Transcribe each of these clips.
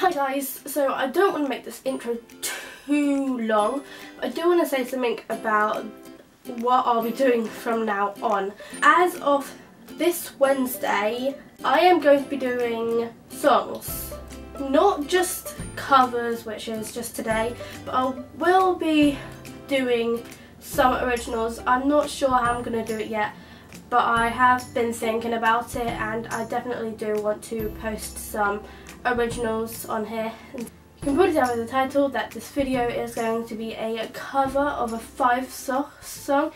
Hi guys, so I don't want to make this intro too long, I do want to say something about what I'll be doing from now on. As of this Wednesday, I am going to be doing songs. Not just covers, which is just today, but I will be doing some originals. I'm not sure how I'm going to do it yet, but I have been thinking about it and I definitely do want to post some originals on here. You can put it down with the title that this video is going to be a cover of a 5SOS song.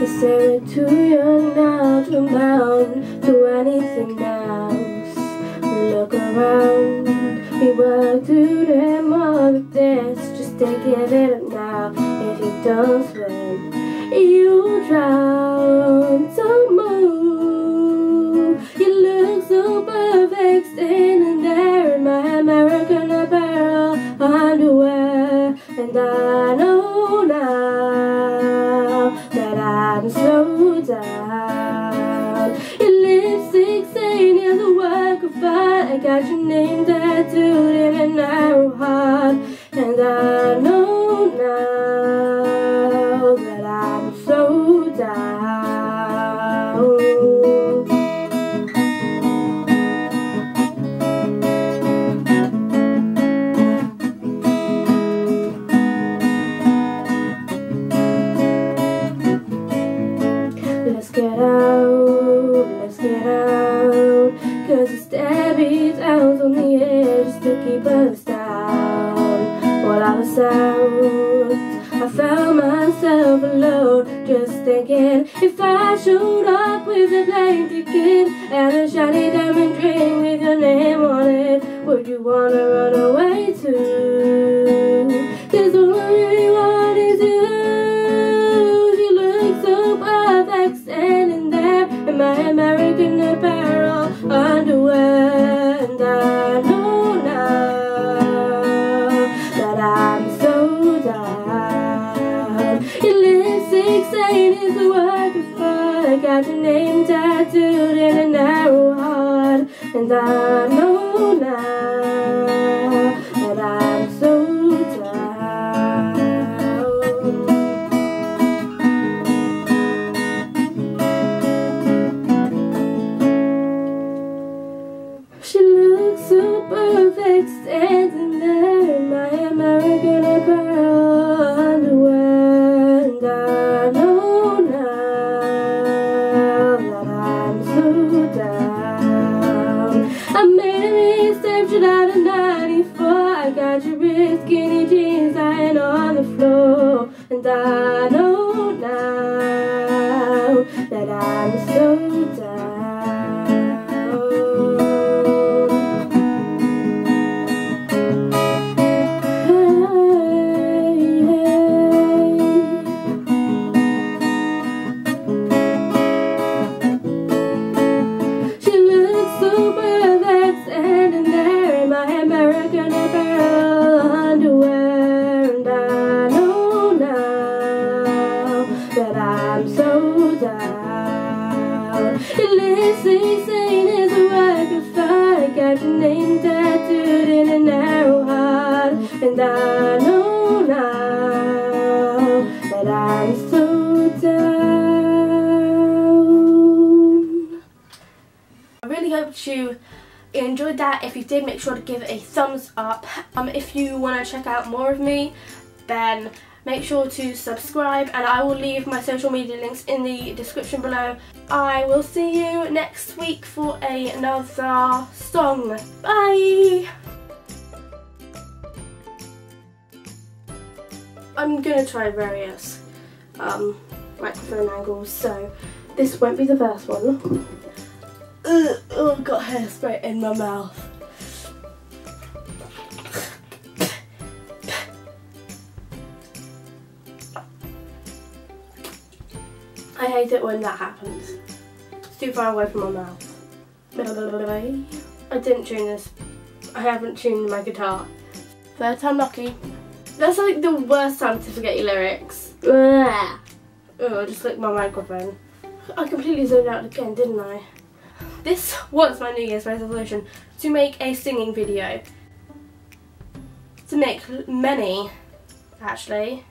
You say we're too young now to amount to anything else. Look around, we work to them all of this. Just take it up now. If you don't swim, you'll drown. So down. Your lipstick stain is a work of art. I got your name tattooed in a narrow heart, and I know now that I'm so down. Let's get out, let's get out. Cause it's Debbie Downs on the edge to keep us down. While I was out, I found myself alone. Just thinking if I showed up with a plane ticket And a shiny diamond ring with your name on it Would you wanna run away too? My American Apparel underwear And I know now that I'm so down. Your lipstick stain is a work of art I got your name tattooed in a narrow heart And I know And I know art I got your name tattooed in a narrow heart And I know now that I'm so down I really hope you enjoyed that. If you did, make sure to give it a thumbs up. Um, if you want to check out more of me, then make sure to subscribe and I will leave my social media links in the description below. I will see you next week for another song. Bye! I'm gonna try various um, microphone angles, so this won't be the first one. Ugh, oh, I've got hairspray in my mouth. I hate it when that happens. It's too far away from my mouth. I didn't tune this. I haven't tuned my guitar. Third time lucky. That's like the worst time to forget your lyrics. Oh, I just licked my microphone. I completely zoned out again, didn't I? This was my New Year's resolution, to make a singing video. To make many, actually.